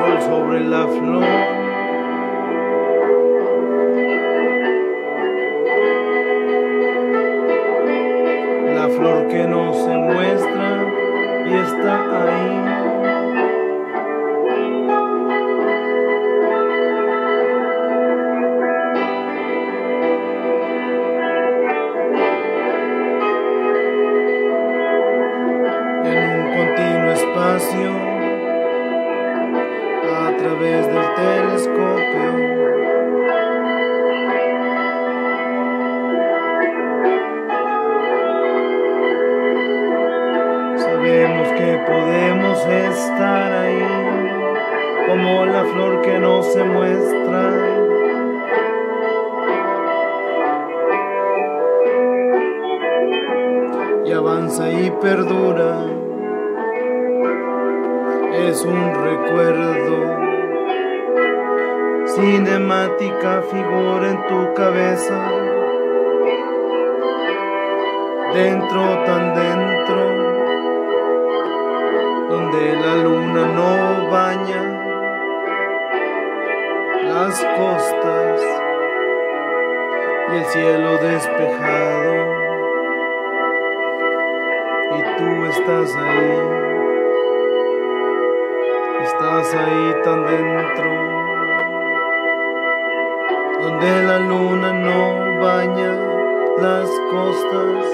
sol sobre la flor. La flor que no se muestra y está ahí. en un continuo espacio través del telescopio. Sabemos que podemos estar ahí como la flor que no se muestra. y avanza y perdura. Es un recuerdo, cinemática figura en tu cabeza, dentro tan dentro, donde la luna no baña las costas y el cielo despejado. Y tú estás ahí, estás ahí tan dentro, donde la luna no baña las costas